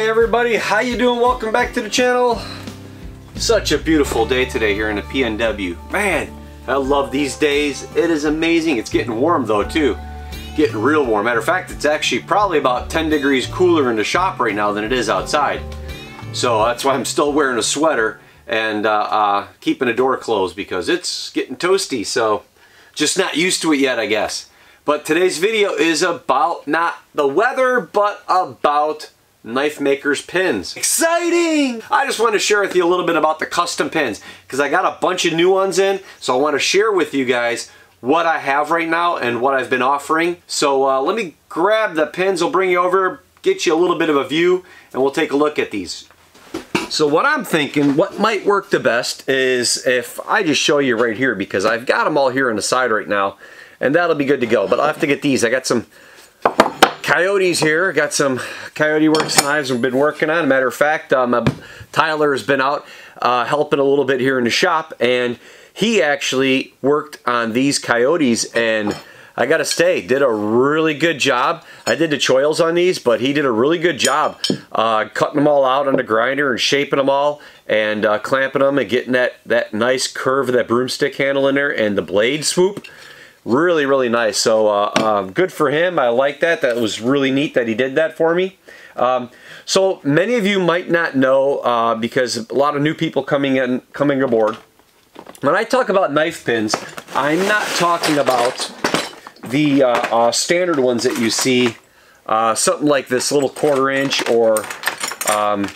Hi everybody, how you doing? Welcome back to the channel. Such a beautiful day today here in the PNW. Man, I love these days. It is amazing. It's getting warm though too. Getting real warm. Matter of fact, it's actually probably about 10 degrees cooler in the shop right now than it is outside. So that's why I'm still wearing a sweater and uh, uh, keeping the door closed because it's getting toasty. So just not used to it yet, I guess. But today's video is about not the weather, but about knife makers pins. Exciting! I just want to share with you a little bit about the custom pins because I got a bunch of new ones in. So I want to share with you guys what I have right now and what I've been offering. So uh, let me grab the pins. I'll bring you over, get you a little bit of a view, and we'll take a look at these. So what I'm thinking, what might work the best is if I just show you right here because I've got them all here on the side right now and that'll be good to go. But I'll have to get these. I got some Coyotes here. Got some Coyote Works knives we've been working on. Matter of fact, um, Tyler has been out uh, helping a little bit here in the shop and he actually worked on these Coyotes and I gotta say, did a really good job. I did the choils on these, but he did a really good job uh, cutting them all out on the grinder and shaping them all and uh, clamping them and getting that, that nice curve of that broomstick handle in there and the blade swoop. Really, really nice. So uh, um, good for him. I like that. That was really neat that he did that for me. Um, so many of you might not know uh, because a lot of new people coming in, coming aboard. When I talk about knife pins, I'm not talking about the uh, uh, standard ones that you see, uh, something like this little quarter inch or um,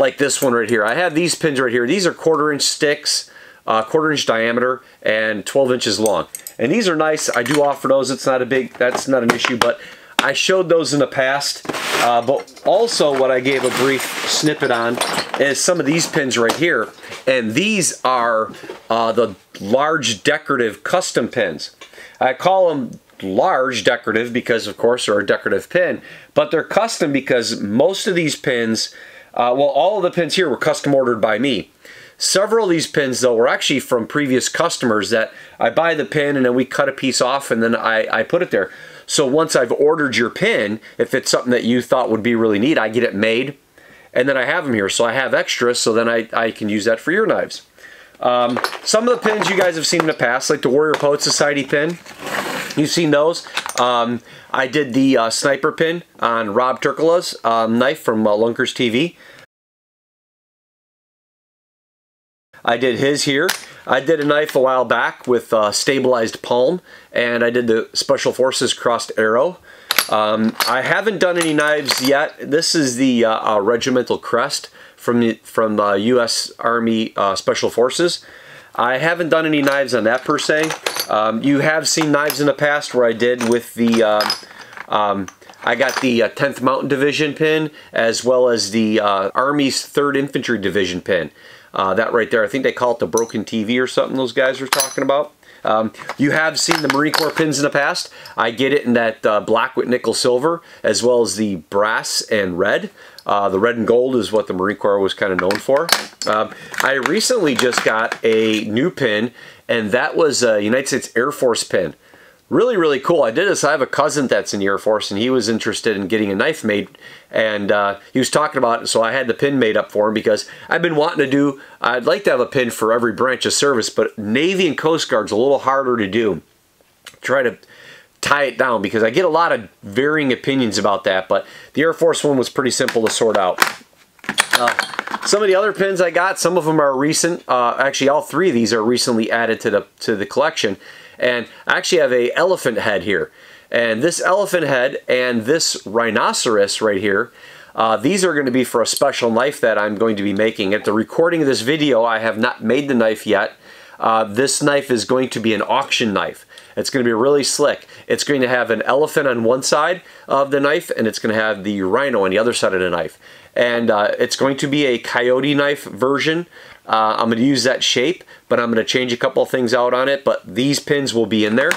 like this one right here. I have these pins right here. These are quarter inch sticks, uh, quarter inch diameter and 12 inches long. And these are nice. I do offer those. It's not a big, that's not an issue, but I showed those in the past. Uh, but also what I gave a brief snippet on is some of these pins right here. And these are uh, the large decorative custom pins. I call them large decorative because of course they're a decorative pin, but they're custom because most of these pins, uh, well all of the pins here were custom ordered by me. Several of these pins though were actually from previous customers that I buy the pin and then we cut a piece off and then I, I put it there. So once I've ordered your pin, if it's something that you thought would be really neat, I get it made and then I have them here. So I have extras so then I, I can use that for your knives. Um, some of the pins you guys have seen in the past, like the Warrior Poet Society pin. You've seen those. Um, I did the uh, sniper pin on Rob Turkola's um, knife from uh, Lunkers TV. I did his here. I did a knife a while back with uh, stabilized palm, and I did the Special Forces crossed arrow. Um, I haven't done any knives yet. This is the uh, uh, regimental crest from the from the U.S. Army uh, Special Forces. I haven't done any knives on that per se. Um, you have seen knives in the past where I did with the, uh, um, I got the uh, 10th Mountain Division pin as well as the uh, Army's 3rd Infantry Division pin. Uh, that right there, I think they call it the Broken TV or something those guys were talking about. Um, you have seen the Marine Corps pins in the past. I get it in that uh, black with nickel silver as well as the brass and red. Uh, the red and gold is what the Marine Corps was kind of known for. Um, I recently just got a new pin and that was a United States Air Force pin. Really, really cool. I did this. I have a cousin that's in the Air Force, and he was interested in getting a knife made, and uh, he was talking about it, so I had the pin made up for him because I've been wanting to do, I'd like to have a pin for every branch of service, but Navy and Coast Guard's a little harder to do. Try to tie it down because I get a lot of varying opinions about that, but the Air Force one was pretty simple to sort out. Uh, some of the other pins I got, some of them are recent. Uh, actually, all three of these are recently added to the to the collection. And I actually have a elephant head here. And this elephant head and this rhinoceros right here, uh, these are going to be for a special knife that I'm going to be making. At the recording of this video, I have not made the knife yet. Uh, this knife is going to be an auction knife. It's going to be really slick. It's going to have an elephant on one side of the knife and it's going to have the rhino on the other side of the knife. And uh, it's going to be a coyote knife version. Uh, I'm going to use that shape, but I'm going to change a couple things out on it, but these pins will be in there.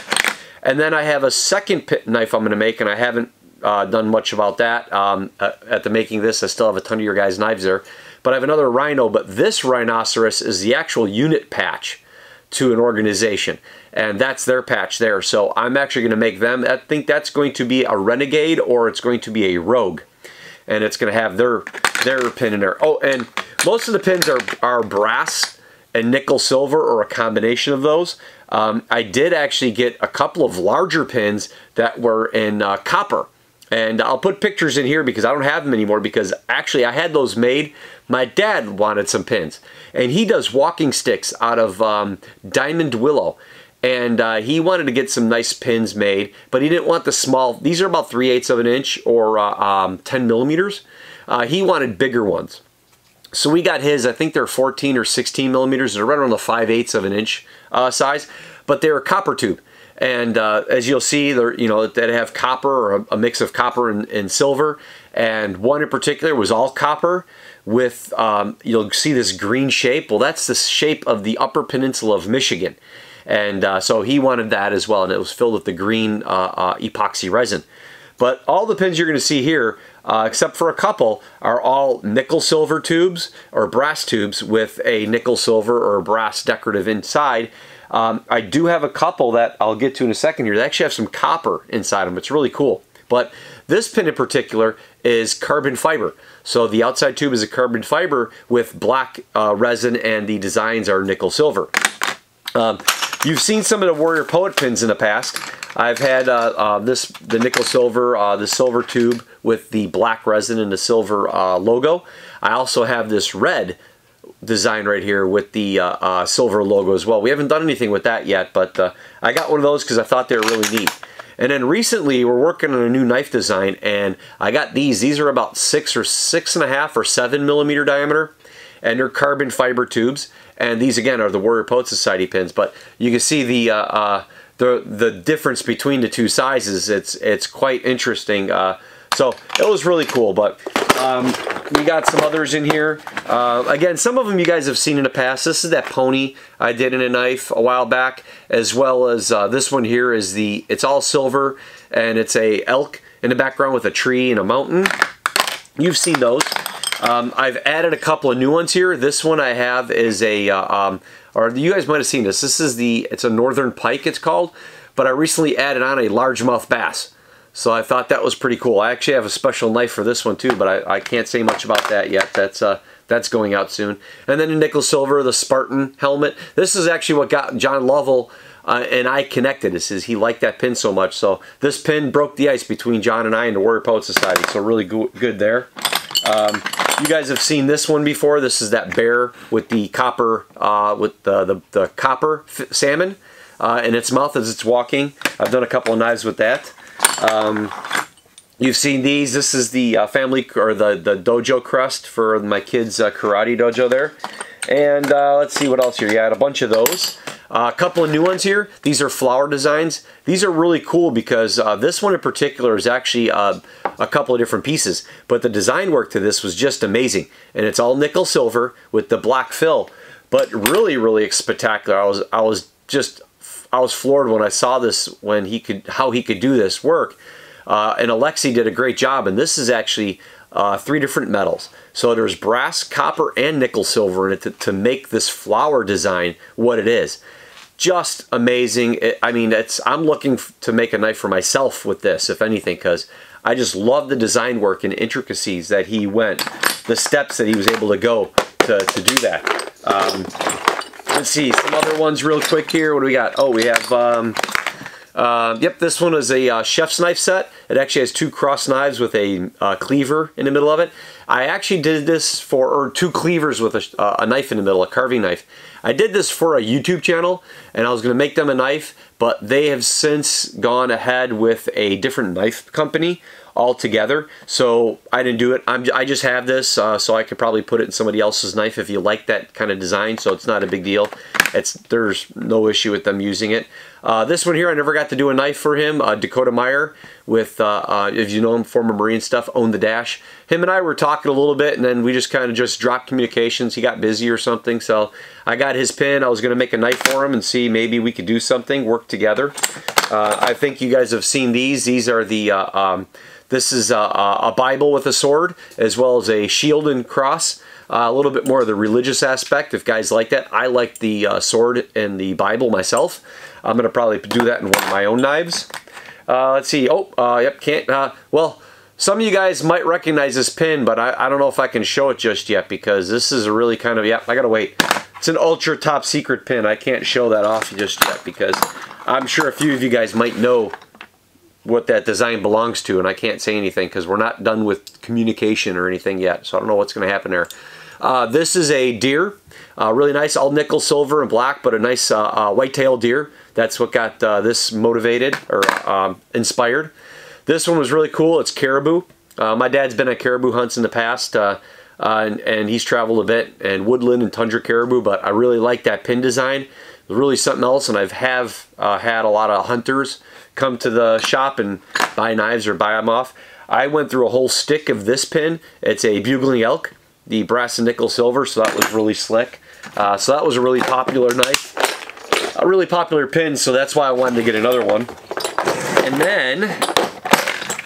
And then I have a second pit knife I'm going to make, and I haven't uh, done much about that. Um, at the making this, I still have a ton of your guys' knives there. But I have another rhino, but this rhinoceros is the actual unit patch to an organization. And that's their patch there. So I'm actually going to make them. I think that's going to be a renegade or it's going to be a rogue. And it's going to have their their pin in there. Oh, and most of the pins are, are brass and nickel silver or a combination of those. Um, I did actually get a couple of larger pins that were in uh, copper. And I'll put pictures in here because I don't have them anymore because actually I had those made. My dad wanted some pins. And he does walking sticks out of um, diamond willow. And uh, he wanted to get some nice pins made, but he didn't want the small, these are about 3 eighths of an inch or uh, um, 10 millimeters. Uh, he wanted bigger ones. So we got his, I think they're 14 or 16 millimeters. They're right around the 5 eighths of an inch uh, size, but they're a copper tube. And uh, as you'll see, they're, you know, that have copper or a, a mix of copper and, and, silver. And one in particular was all copper with, um, you'll see this green shape. Well, that's the shape of the upper peninsula of Michigan. And uh, so he wanted that as well. And it was filled with the green uh, uh, epoxy resin. But all the pins you're going to see here, uh, except for a couple, are all nickel silver tubes or brass tubes with a nickel silver or brass decorative inside. Um, I do have a couple that I'll get to in a second here. They actually have some copper inside them. It's really cool. But this pin in particular is carbon fiber. So the outside tube is a carbon fiber with black uh, resin and the designs are nickel silver. Um, you've seen some of the Warrior Poet pins in the past. I've had uh, uh, this, the nickel silver, uh, the silver tube with the black resin and the silver uh, logo. I also have this red design right here with the uh, uh, silver logo as well. We haven't done anything with that yet, but I got one of those because I thought they were really neat. And then recently we're working on a new knife design and I got these. These are about six or six and a half or seven millimeter diameter and they're carbon fiber tubes. And these again are the Warrior Poet Society pins, but you can see the uh, uh, the the difference between the two sizes. It's it's quite interesting. Uh, so it was really cool, but um, we got some others in here. Uh, again, some of them you guys have seen in the past. This is that pony I did in a knife a while back, as well as uh, this one here is the, it's all silver, and it's a elk in the background with a tree and a mountain. You've seen those. Um, I've added a couple of new ones here. This one I have is a, uh, um, or you guys might have seen this. This is the, it's a northern pike it's called, but I recently added on a largemouth bass. So I thought that was pretty cool. I actually have a special knife for this one too, but I, I can't say much about that yet. That's uh, that's going out soon. And then the nickel silver, the Spartan helmet. This is actually what got John Lovell uh, and I connected. This is he liked that pin so much. So this pin broke the ice between John and I and the Warrior Poet Society. So really go good there. Um, you guys have seen this one before. This is that bear with the copper, uh, with the, the, the copper salmon uh, in its mouth as it's walking. I've done a couple of knives with that. Um, you've seen these. This is the uh, family or the, the dojo crust for my kids' uh, karate dojo there. And uh, let's see what else here. Yeah, a bunch of those. Uh, a couple of new ones here. These are flower designs. These are really cool because uh, this one in particular is actually uh, a couple of different pieces. But the design work to this was just amazing. And it's all nickel silver with the black fill. But really, really spectacular. I was, I was just I was floored when I saw this, when he could, how he could do this work. Uh, and Alexi did a great job, and this is actually uh, three different metals. So there's brass, copper, and nickel silver in it to, to make this flower design what it is. Just amazing. It, I mean, it's I'm looking to make a knife for myself with this, if anything, because I just love the design work and intricacies that he went, the steps that he was able to go to, to do that. Um, Let's see, some other ones real quick here. What do we got? Oh, we have, um, uh, yep, this one is a uh, chef's knife set. It actually has two cross knives with a uh, cleaver in the middle of it. I actually did this for, or two cleavers with a, uh, a knife in the middle, a carving knife. I did this for a YouTube channel, and I was going to make them a knife, but they have since gone ahead with a different knife company all together. So I didn't do it. I'm, i just have this, uh, so I could probably put it in somebody else's knife if you like that kind of design. So it's not a big deal. It's There's no issue with them using it. Uh, this one here, I never got to do a knife for him. Uh, Dakota Meyer, with, uh, uh, if you know him, former Marine stuff, owned the Dash. Him and I were talking a little bit, and then we just kind of just dropped communications. He got busy or something, so I got his pin. I was going to make a knife for him and see maybe we could do something, work together. Uh, I think you guys have seen these. These are the... Um, this is a, a, Bible with a sword, as well as a shield and cross. Uh, a little bit more of the religious aspect, if guys like that. I like the uh, sword and the Bible myself. I'm going to probably do that in one of my own knives. Uh, let's see. Oh, uh, yep, can't. Uh, well, some of you guys might recognize this pin, but I, I don't know if I can show it just yet because this is a really kind of, yep, I gotta wait. It's an ultra top secret pin. I can't show that off just yet because I'm sure a few of you guys might know what that design belongs to and I can't say anything because we're not done with communication or anything yet so I don't know what's to happen there. Uh, this is a deer, uh, really nice all nickel silver and black but a nice uh, uh whitetail deer. That's what got uh, this motivated or um, inspired. This one was really cool. It's caribou. Uh, my dad's been at caribou hunts in the past and, and, he's traveled a bit and woodland and tundra caribou but I really like that pin design. It's really something else and I've have had a lot of hunters come to the shop and buy knives or buy them off. I went through a whole stick of this pin. It's a Bugling Elk, the brass and nickel silver, so that was really slick. Uh, so that was a really popular knife. A really popular pin, so that's why I wanted to get another one. And then,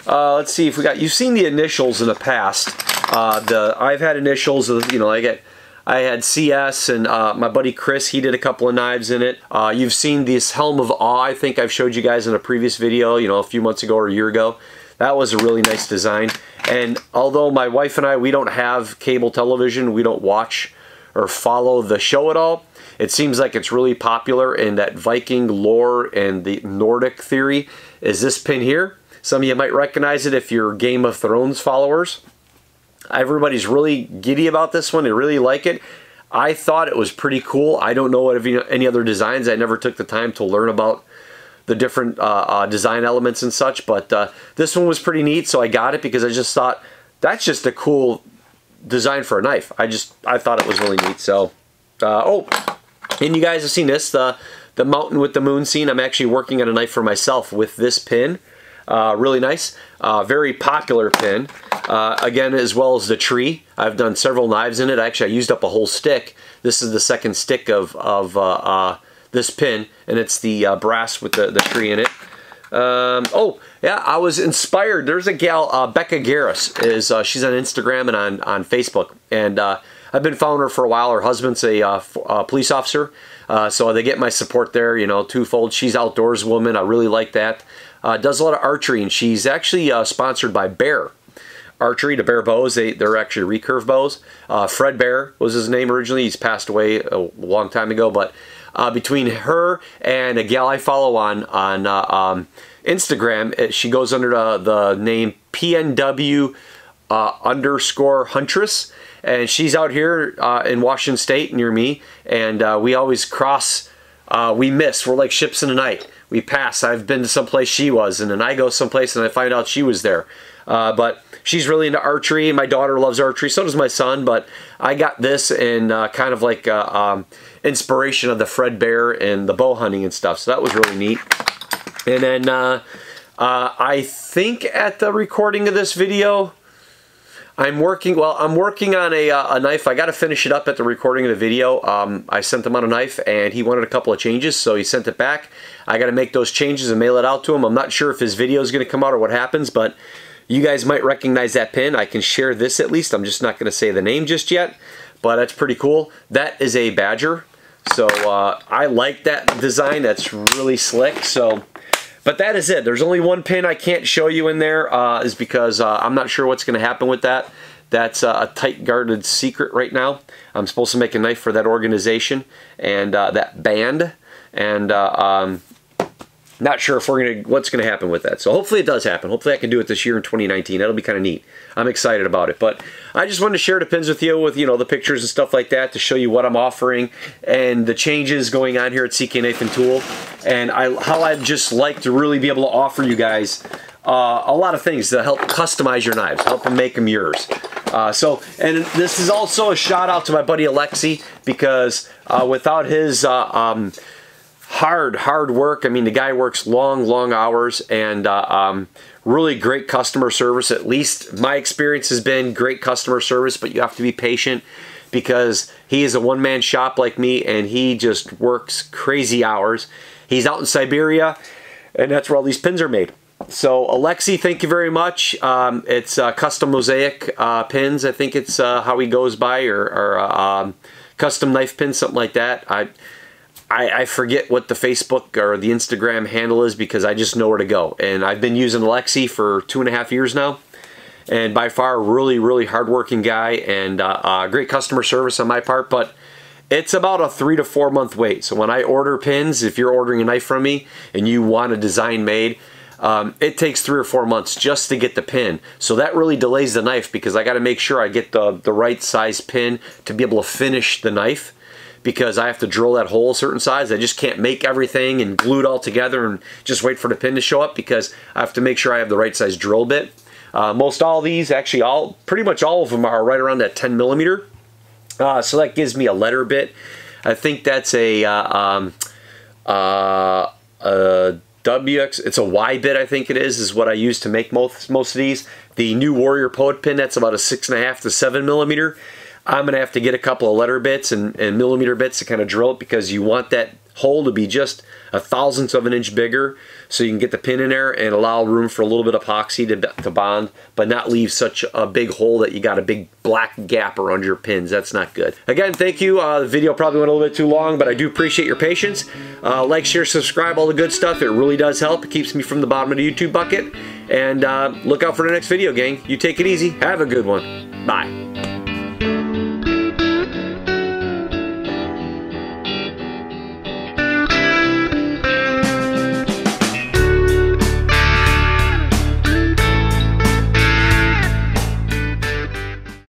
uh, let's see if we got, you've seen the initials in the past. Uh, the I've had initials, of, you know, I get I had CS and uh, my buddy Chris, he did a couple of knives in it. Uh, you've seen this Helm of Awe, I think I've showed you guys in a previous video, you know, a few months ago or a year ago. That was a really nice design. And although my wife and I, we don't have cable television, we don't watch or follow the show at all, it seems like it's really popular in that Viking lore and the Nordic theory is this pin here. Some of you might recognize it if you're Game of Thrones followers. Everybody's really giddy about this one. They really like it. I thought it was pretty cool. I don't know what any other designs. I never took the time to learn about the different uh, uh, design elements and such, but uh, this one was pretty neat, so I got it because I just thought that's just a cool design for a knife. I just I thought it was really neat. So, uh, oh, and you guys have seen this the the mountain with the moon scene. I'm actually working on a knife for myself with this pin. Uh, really nice, uh, very popular pin. Again, as well as the tree. I've done several knives in it. Actually, I used up a whole stick. This is the second stick of, of this pin, and it's the uh, brass with the, the tree in it. Um, oh, yeah, I was inspired. There's a gal, Becca Garris. Is She's on Instagram and on, on Facebook, and I've been following her for a while. Her husband's a, a police officer, so they get my support there, you know, twofold. She's outdoors woman. I really like that uh, does a lot of archery, and she's actually uh, sponsored by Bear Archery to Bear Bows. They, they're actually recurve bows. Uh, Fred Bear was his name originally. He's passed away a long time ago, but uh, between her and a gal I follow on on uh, um, Instagram, she goes under the, the name PNW uh, underscore Huntress, and she's out here in Washington State near me, and we always cross. We miss. We're like ships in the night we pass. I've been to some place she was, and then I go someplace and I find out she was there. Uh, but she's really into archery. My daughter loves archery. So does my son. But I got this in uh, kind of like uh, um, inspiration of the Fred Bear and the bow hunting and stuff. So that was really neat. And then uh, uh, I think at the recording of this video, I'm working, well, I'm working on a, uh, a knife. I got to finish it up at the recording of the video. Um, I sent him on a knife and he wanted a couple of changes, so he sent it back. I got to make those changes and mail it out to him. I'm not sure if his video is going to come out or what happens, but you guys might recognize that pin. I can share this at least. I'm just not going to say the name just yet, but that's pretty cool. That is a Badger. So uh, I like that design. That's really slick. So but that is it. There's only one pin I can't show you in there uh, is because uh, I'm not sure what's going to happen with that. That's uh, a tight guarded secret right now. I'm supposed to make a knife for that organization and uh, that band. And uh, um, not sure if we're gonna what's gonna happen with that. So hopefully it does happen. Hopefully I can do it this year in 2019. That'll be kind of neat. I'm excited about it. But I just wanted to share the pins with you with you know the pictures and stuff like that to show you what I'm offering and the changes going on here at CK and Tool and I, how I'd just like to really be able to offer you guys uh, a lot of things to help customize your knives, help them make them yours. Uh, so, and this is also a shout out to my buddy Alexi because uh, without his uh, um, hard, hard work. I mean, the guy works long, long hours and uh, um, really great customer service. At least my experience has been great customer service, but you have to be patient because he is a one-man shop like me and he just works crazy hours. He's out in Siberia and that's where all these pins are made. So Alexi, thank you very much. Um, it's uh, custom mosaic uh, pins. I think it's uh, how he goes by or, or uh, um, custom knife pins, something like that. I I, I, forget what the Facebook or the Instagram handle is because I just know where to go. And I've been using Alexi for two and a half years now. and by far a really, really hardworking guy and uh, uh, great customer service on my part, but it's about a three to four month wait. So when I order pins, if you're ordering a knife from me and you want a design made, um, it takes three or four months just to get the pin. So that really delays the knife because I got to make sure I get the, the right size pin to be able to finish the knife because I have to drill that hole a certain size. I just can't make everything and glue it all together and just wait for the pin to show up because I have to make sure I have the right size drill bit. Uh, most all these, actually all, pretty much all of them are right around that 10 millimeter. Uh, so that gives me a letter bit. I think that's a, uh, um, uh, a WX, it's a Y bit I think it is, is what I use to make most, most of these. The new Warrior Poet pin, that's about a six and a half to seven millimeter. I'm gonna have to get a couple of letter bits and, and millimeter bits to kind of drill it because you want that hole to be just a thousandth of an inch bigger so you can get the pin in there and allow room for a little bit of epoxy to, to bond but not leave such a big hole that you got a big black gap around your pins. That's not good. Again thank you. Uh, the video probably went a little bit too long but I do appreciate your patience. Uh, like share subscribe all the good stuff. It really does help. It keeps me from the bottom of the YouTube bucket. And uh, look out for the next video gang. You take it easy. Have a good one. Bye